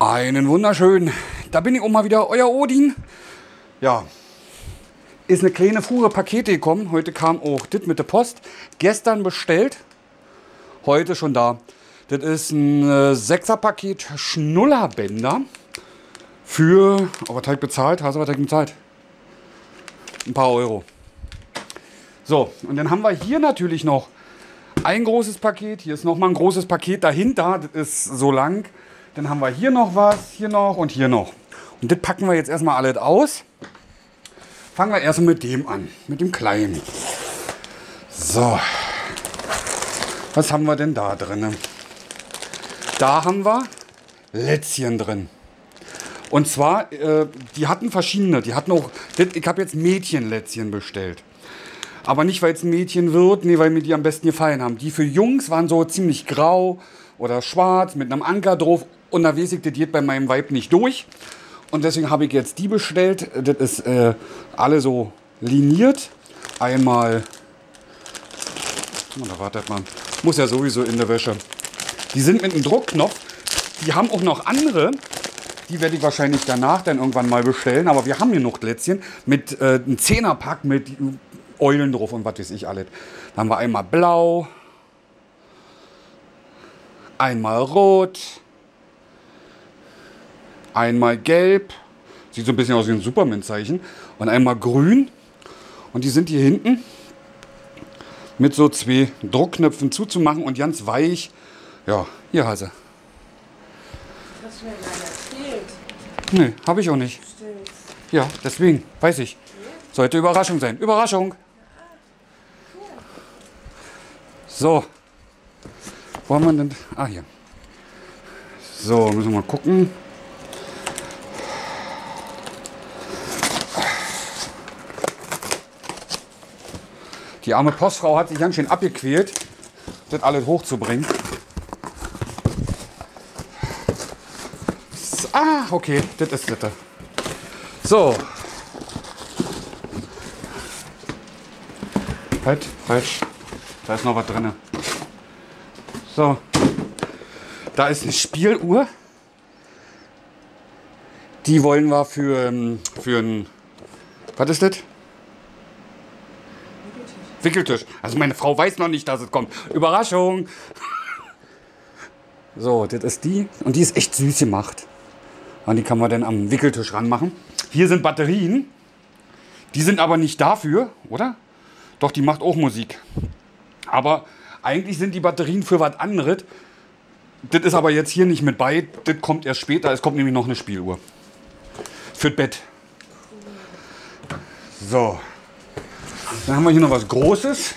Einen wunderschönen. Da bin ich auch mal wieder, euer Odin. Ja, ist eine kleine Fuhre Pakete gekommen. Heute kam auch das mit der Post. Gestern bestellt, heute schon da. Das ist ein äh, Sechser-Paket Schnullerbänder für, oh, was habe ich bezahlt? Hast du was ich bezahlt? Ein paar Euro. So, und dann haben wir hier natürlich noch ein großes Paket. Hier ist noch mal ein großes Paket dahinter. Das ist so lang. Dann haben wir hier noch was, hier noch und hier noch. Und das packen wir jetzt erstmal alles aus. Fangen wir erstmal mit dem an, mit dem kleinen. So. Was haben wir denn da drin? Da haben wir Lätzchen drin. Und zwar, äh, die hatten verschiedene. Die hatten auch, ich habe jetzt Mädchenlätzchen bestellt. Aber nicht, weil es ein Mädchen wird, nee, weil mir die am besten gefallen haben. Die für Jungs waren so ziemlich grau oder schwarz mit einem Anker drauf. Und da weiß ich, das geht bei meinem Weib nicht durch. Und deswegen habe ich jetzt die bestellt. Das ist äh, alle so liniert. Einmal, oh, da wartet man, muss ja sowieso in der Wäsche. Die sind mit einem Druckknopf. Die haben auch noch andere. Die werde ich wahrscheinlich danach dann irgendwann mal bestellen. Aber wir haben hier noch Lätzchen mit äh, einem Zehnerpack mit Eulen drauf und was weiß ich alles. Da haben wir einmal blau, einmal rot, einmal gelb, sieht so ein bisschen aus wie ein Superman-Zeichen, und einmal grün. Und die sind hier hinten mit so zwei Druckknöpfen zuzumachen und ganz weich. Ja, hier hast du. Hast du mir mal erzählt? Nee, habe ich auch nicht. Stimmt. Ja, deswegen, weiß ich. Sollte Überraschung sein. Überraschung! So. Wo haben wir denn? Ah, hier. So, müssen wir mal gucken. Die arme Postfrau hat sich ganz schön abgequält, das alles hochzubringen. Ah, okay, das ist das. So. Halt, falsch. Da ist noch was drin. So. Da ist eine Spieluhr. Die wollen wir für, ähm, für ein. Was ist das? Wickeltisch. Also meine Frau weiß noch nicht, dass es kommt. Überraschung. So, das ist die. Und die ist echt süß gemacht. Und die kann man dann am Wickeltisch ranmachen. Hier sind Batterien. Die sind aber nicht dafür, oder? Doch, die macht auch Musik. Aber eigentlich sind die Batterien für was anderes. Das ist aber jetzt hier nicht mit bei. Das kommt erst später. Es kommt nämlich noch eine Spieluhr. Für das Bett. So. Dann haben wir hier noch was Großes.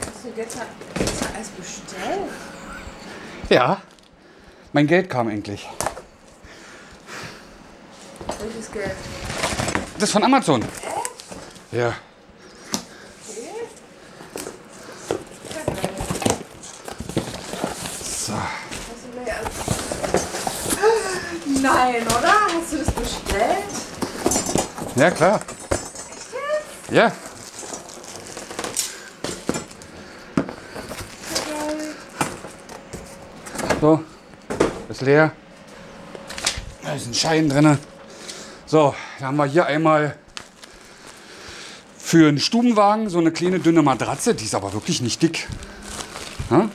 Hast du gestern, gestern alles bestellt? Ja. Mein Geld kam endlich. Welches Geld? Das ist von Amazon. Ja. So. Nein, oder? Hast du das bestellt? Ja, klar. Ja. So. Ist leer. Da ist ein Schein drin. So, dann haben wir hier einmal für einen Stubenwagen so eine kleine dünne Matratze. Die ist aber wirklich nicht dick. Ja?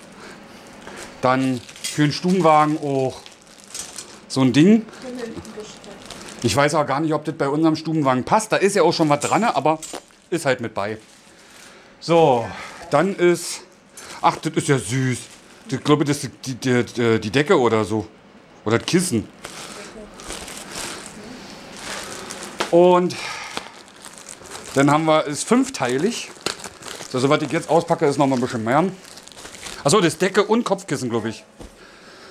Dann für einen Stubenwagen auch so ein Ding. Ich weiß auch gar nicht, ob das bei unserem Stubenwagen passt. Da ist ja auch schon was dran, aber ist halt mit bei. So, dann ist. Ach, das ist ja süß. Ich glaube, das ist die, die, die, Decke oder so. Oder das Kissen. Und dann haben wir, ist fünfteilig. So, soweit ich jetzt auspacke, ist noch mal ein bisschen mehr. Achso, das Decke und Kopfkissen, glaube ich.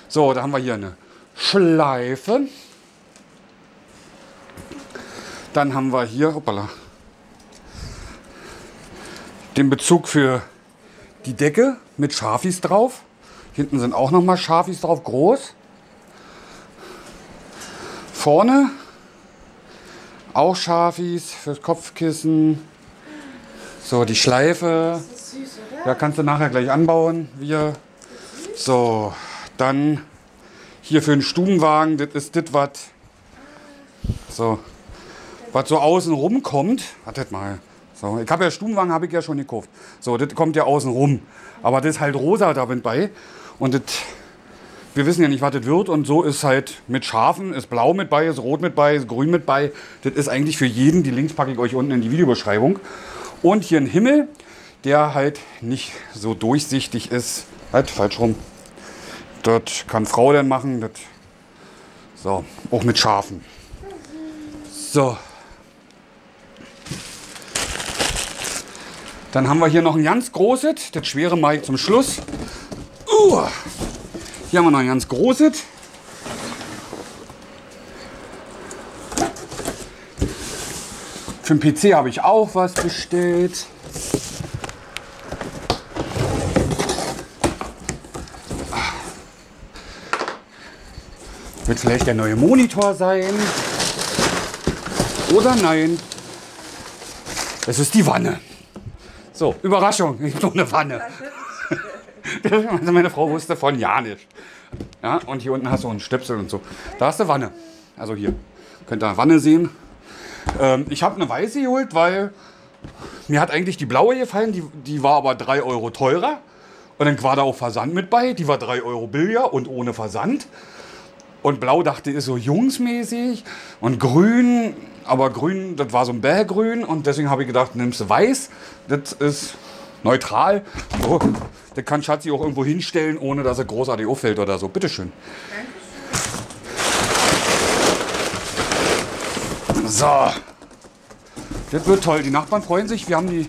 So, da haben wir hier eine Schleife. Dann haben wir hier, hoppala, den Bezug für die Decke mit Schafis drauf. Hinten sind auch noch mal Schafis drauf, groß. Vorne auch Schafis fürs Kopfkissen. So, die Schleife. Ja, kannst du nachher gleich anbauen. Wir. So, dann Hier für einen Stubenwagen, das ist das, was so, was so außen rum kommt. Wartet mal. So, ich habe ja Stubenwagen, habe ich ja schon gekauft. So, das kommt ja außen rum. Aber das ist halt rosa da bei. Und das, wir wissen ja nicht, was das wird. Und so ist halt mit Schafen, ist blau mit bei, ist rot mit bei, ist grün mit bei. Das ist eigentlich für jeden. Die Links packe ich euch unten in die Videobeschreibung. Und hier ein Himmel, der halt nicht so durchsichtig ist. Halt, falsch rum. Das kann Frau dann machen. Das, so, auch mit Schafen. So. Dann haben wir hier noch ein ganz großes. Das schwere mache ich zum Schluss. Uh, hier haben wir noch ein ganz großes. Für den PC habe ich auch was bestellt. Wird vielleicht der neue Monitor sein? Oder nein? Es ist die Wanne. So, Überraschung, ich habe noch eine Wanne. Also meine Frau wusste von ja nicht. Ja, und hier unten hast du einen Stöpsel und so. Da hast du Wanne. Also hier. Könnt ihr Wanne sehen. Ähm, ich habe eine weiße geholt, weil mir hat eigentlich die blaue gefallen. Die, die war aber 3 Euro teurer. Und dann war da auch Versand mit bei. Die war 3 Euro billiger und ohne Versand. Und blau dachte ich, ist so jungsmäßig. Und grün, aber grün, das war so ein Bärgrün. Und deswegen habe ich gedacht, nimmst du weiß. Das ist neutral. So, das kann Schatzi auch irgendwo hinstellen, ohne dass er großartig auffällt oder so. Bitteschön. So. Das wird toll. Die Nachbarn freuen sich. Wir haben die.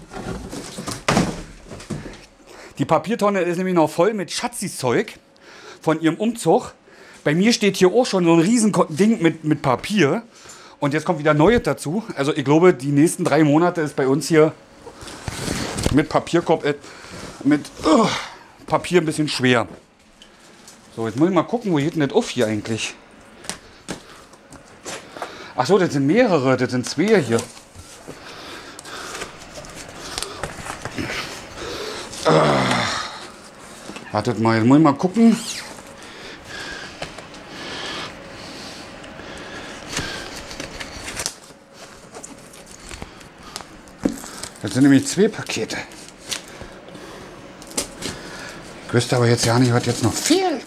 Die Papiertonne ist nämlich noch voll mit Schatzis Zeug von ihrem Umzug. Bei mir steht hier auch schon so ein riesen Ding mit, mit Papier. Und jetzt kommt wieder Neues dazu. Also ich glaube, die nächsten drei Monate ist bei uns hier mit Papierkorb, äh, mit uh, Papier ein bisschen schwer. So, jetzt muss ich mal gucken, wo geht denn das auf hier eigentlich? Ach so, das sind mehrere, das sind zwei hier. Uh, wartet mal, jetzt muss ich mal gucken. Das sind nämlich zwei Pakete. Ich wüsste aber jetzt ja nicht, was jetzt noch fehlt.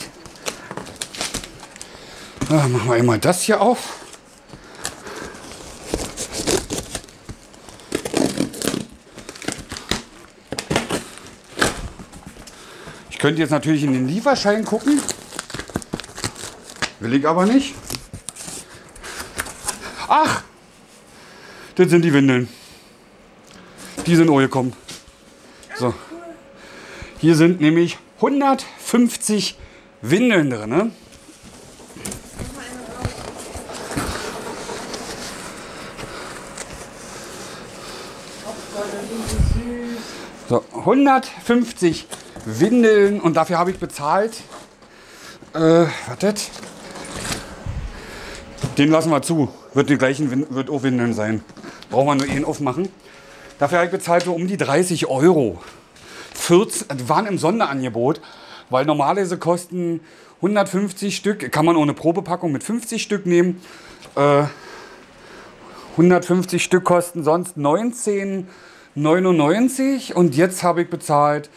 Ah, machen wir einmal das hier auf. Ich könnte jetzt natürlich in den Lieferschein gucken. Will ich aber nicht. Ach, das sind die Windeln. Die sind auch gekommen. So. Hier sind nämlich 150 Windeln drin. Ne? So, 150 Windeln und dafür habe ich bezahlt. Äh, wartet. Den lassen wir zu. Wird die gleichen wird auch Windeln sein. Brauchen wir nur einen aufmachen. Dafür habe ich bezahlt so um die 30 Euro. 14, die waren im Sonderangebot, weil normalerweise kosten 150 Stück, kann man ohne Probepackung mit 50 Stück nehmen. Äh, 150 Stück kosten sonst 19,99 und jetzt habe ich bezahlt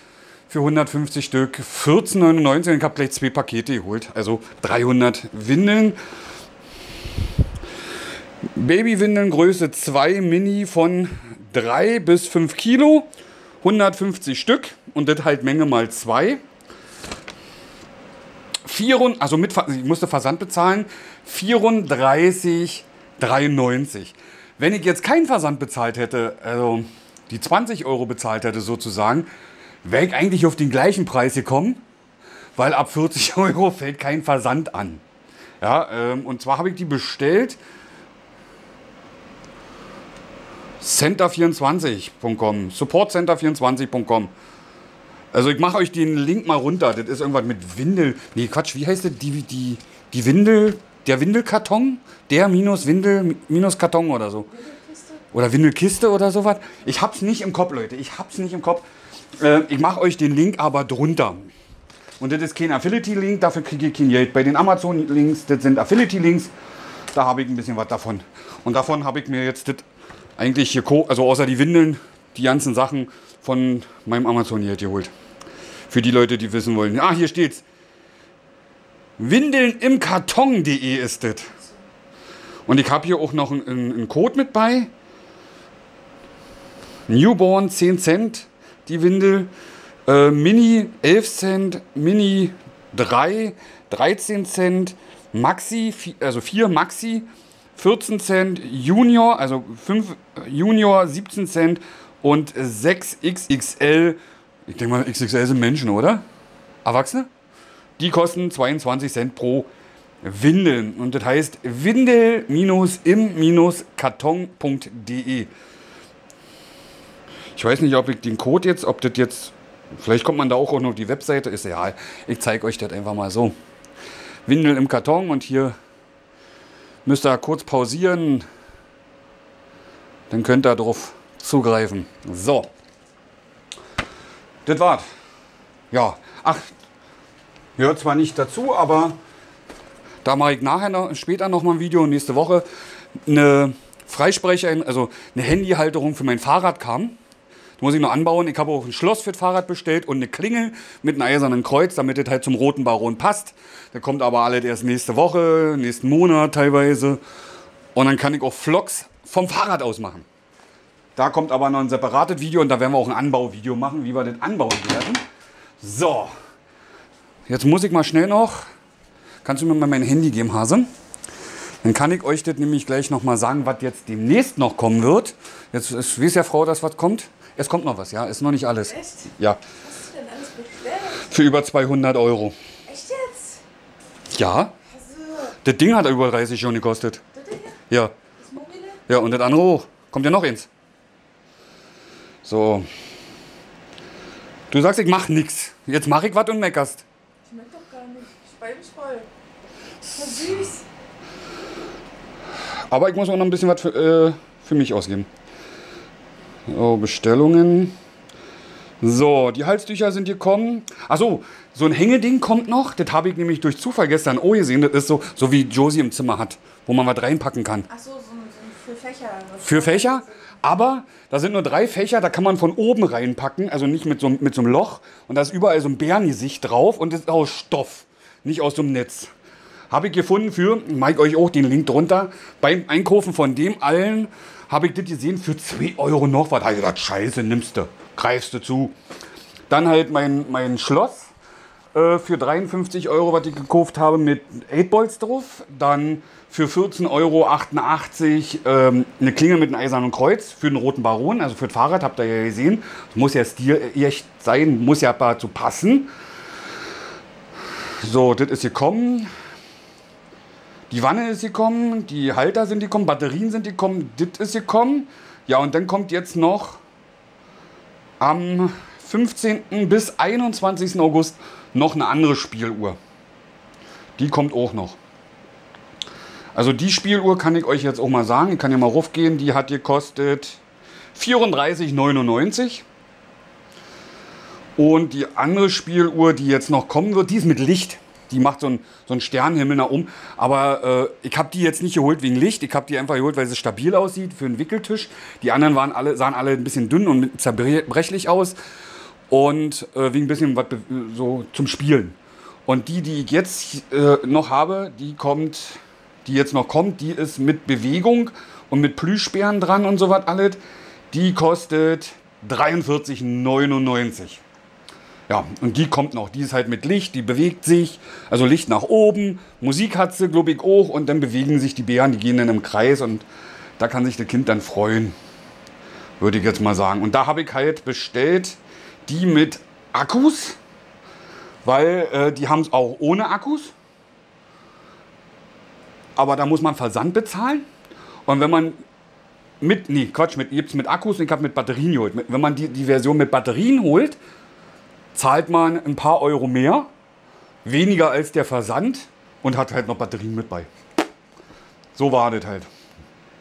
für 150 Stück 14,99 und ich habe gleich zwei Pakete geholt, also 300 Windeln. Babywindeln Größe 2 Mini von 3 bis 5 Kilo, 150 Stück und das halt Menge mal 2. also mit, ich musste Versand bezahlen, 34,93. Wenn ich jetzt keinen Versand bezahlt hätte, also die 20 Euro bezahlt hätte sozusagen, wäre ich eigentlich auf den gleichen Preis gekommen, weil ab 40 Euro fällt kein Versand an. Ja, ähm, und zwar habe ich die bestellt center24.com, supportcenter24.com. Also ich mache euch den Link mal runter. Das ist irgendwas mit Windel. Nee, Quatsch, wie heißt das? Die, die, die Windel, der Windelkarton? Der minus Windel minus Karton oder so. Oder Windelkiste oder sowas. Ich hab's nicht im Kopf, Leute. Ich hab's nicht im Kopf. Äh, ich mache euch den Link aber drunter. Und das ist kein Affiliate-Link, dafür kriege ich kein Geld. Bei den Amazon-Links, das sind Affiliate-Links, da habe ich ein bisschen was davon. Und davon habe ich mir jetzt das eigentlich hier, also außer die Windeln, die ganzen Sachen von meinem Amazon hier geholt. Für die Leute, die wissen wollen. Ah, hier steht's. Windeln im Karton.de ist das. Und ich habe hier auch noch einen, einen Code mit bei. Newborn 10 Cent, die Windel. Äh, Mini 11 Cent, Mini 3, 13 Cent, Maxi, also 4 Maxi, 14 Cent, Junior, also 5 Junior 17 Cent und 6 XXL. Ich denke mal, XXL sind Menschen, oder? Erwachsene? Die kosten 22 Cent pro Windeln. Und das heißt windel-im-karton.de. Ich weiß nicht, ob ich den Code jetzt, ob das jetzt Vielleicht kommt man da auch noch auf die Webseite, ist ja, ich zeige euch das einfach mal so. Windel im Karton und hier müsst ihr kurz pausieren, dann könnt ihr darauf zugreifen. So, das war's. Ja, ach, gehört zwar nicht dazu, aber da mache ich nachher noch, später noch mal ein Video, nächste Woche, eine Freisprecher, also eine Handyhalterung für mein Fahrrad kam. Muss ich noch anbauen. Ich habe auch ein Schloss für das Fahrrad bestellt und eine Klingel mit einem eisernen Kreuz, damit das halt zum roten Baron passt. Der kommt aber alles erst nächste Woche, nächsten Monat teilweise. Und dann kann ich auch Vlogs vom Fahrrad aus machen. Da kommt aber noch ein separates Video und da werden wir auch ein Anbauvideo machen, wie wir das anbauen werden. So, jetzt muss ich mal schnell noch. Kannst du mir mal mein Handy geben, Hase? Dann kann ich euch das nämlich gleich noch mal sagen, was jetzt demnächst noch kommen wird. Jetzt weiß ja Frau, dass was kommt. Es kommt noch was, ja. Ist noch nicht alles. Echt? Ja. Was du denn alles bestellt? Für über 200 Euro. Echt jetzt? Ja. Also, Das Ding hat über 30 schon gekostet. das hier? Ja. Das mobile? Ja, und das andere hoch. Kommt ja noch eins. So. Du sagst, ich mach nix. Jetzt mach ich was und meckerst. Schmeckt doch gar nicht. Ich mich voll. Das ist süß. Aber ich muss auch noch ein bisschen was für, äh, für mich ausgeben. So, Bestellungen. So, die Halstücher sind gekommen. Achso, so ein Hängeding kommt noch. Das habe ich nämlich durch Zufall gestern oh gesehen. Das ist so, so wie Josie im Zimmer hat, wo man was reinpacken kann. Ach so, so, so für Fächer. Für Fächer, aber da sind nur drei Fächer, da kann man von oben reinpacken, also nicht mit so, mit so einem Loch. Und da ist überall so ein Bärengesicht drauf und das ist aus Stoff, nicht aus so einem Netz. Habe ich gefunden für, Mike euch auch den Link drunter, beim Einkaufen von dem allen habe ich das gesehen für 2 Euro noch was. Da habe ich gedacht, scheiße, nimmst du, greifst du zu. Dann halt mein, mein Schloss äh, für 53 Euro, was ich gekauft habe, mit 8 Bolts drauf. Dann für 14,88 Euro ähm, eine Klinge mit einem eisernen Kreuz für den roten Baron, also für das Fahrrad, habt ihr ja gesehen. Das muss ja stilecht sein, muss ja dazu passen. So, das ist gekommen. Die Wanne ist gekommen, die Halter sind gekommen, Batterien sind gekommen, das ist gekommen. Ja, und dann kommt jetzt noch am 15. bis 21. August noch eine andere Spieluhr. Die kommt auch noch. Also die Spieluhr kann ich euch jetzt auch mal sagen. Ich kann ja mal raufgehen. Die hat gekostet 34,99. Und die andere Spieluhr, die jetzt noch kommen wird, die ist mit Licht. Die macht so einen, so einen Sternenhimmel nach oben. Aber äh, ich habe die jetzt nicht geholt wegen Licht. Ich habe die einfach geholt, weil sie stabil aussieht für einen Wickeltisch. Die anderen waren alle, sahen alle ein bisschen dünn und zerbrechlich aus. Und äh, wegen ein bisschen was so zum Spielen. Und die, die ich jetzt äh, noch habe, die kommt, die jetzt noch kommt, die ist mit Bewegung und mit Plüschbären dran und so was alles. Die kostet 43,99. Ja, und die kommt noch. Die ist halt mit Licht, die bewegt sich. Also Licht nach oben. Musik hat sie, glaube ich, auch. Und dann bewegen sich die Bären, die gehen dann im Kreis. Und da kann sich das Kind dann freuen. Würde ich jetzt mal sagen. Und da habe ich halt bestellt die mit Akkus. Weil äh, die haben es auch ohne Akkus. Aber da muss man Versand bezahlen. Und wenn man mit, nee, Quatsch, mit, gibt's mit Akkus und ich habe mit Batterien geholt. Wenn man die, die Version mit Batterien holt, zahlt man ein paar Euro mehr, weniger als der Versand und hat halt noch Batterien mit bei. So war das halt.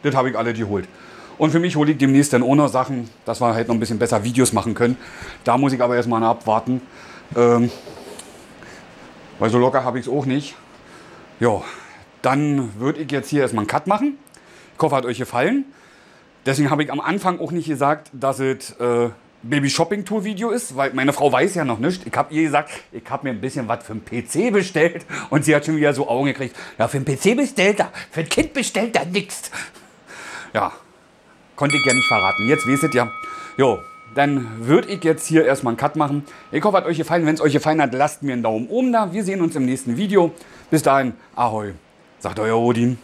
Das habe ich alle geholt. Und für mich hole ich demnächst dann noch Sachen, dass wir halt noch ein bisschen besser Videos machen können. Da muss ich aber erstmal abwarten. Ähm, Weil so locker habe ich es auch nicht. Ja, dann würde ich jetzt hier erstmal einen Cut machen. Ich hoffe, hat euch gefallen. Deswegen habe ich am Anfang auch nicht gesagt, dass es äh, Baby Shopping Tour Video ist, weil meine Frau weiß ja noch nicht. Ich habe ihr gesagt, ich habe mir ein bisschen was für einen PC bestellt und sie hat schon wieder so Augen gekriegt. Ja, für einen PC bestellt er, für ein Kind bestellt er nichts. Ja, konnte ich ja nicht verraten. Jetzt wisst ihr ja. Jo, dann würde ich jetzt hier erstmal einen Cut machen. Ich hoffe, hat euch gefallen. Wenn es euch gefallen hat, lasst mir einen Daumen oben da. Wir sehen uns im nächsten Video. Bis dahin, Ahoi, sagt euer Odin.